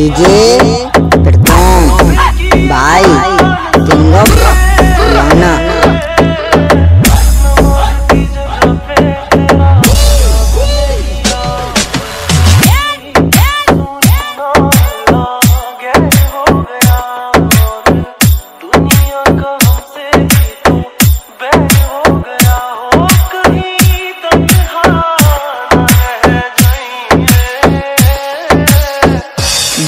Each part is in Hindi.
डीजे भाई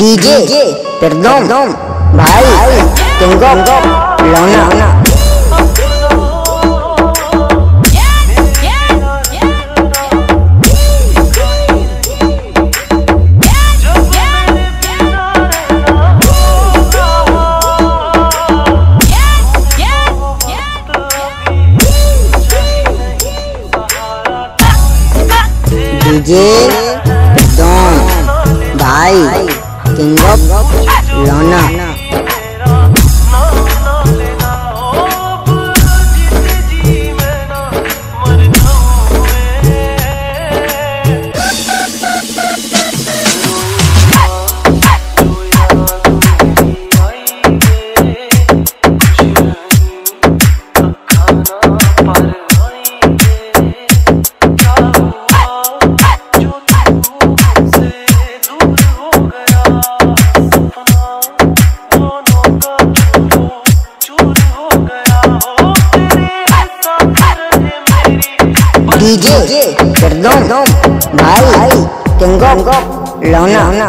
डीजे। प्रदोम भाई ऑफ़ लाना डीजे। प्रदोम भाई King of डीजे प्रदोम भाई किंग ऑफ़ लाना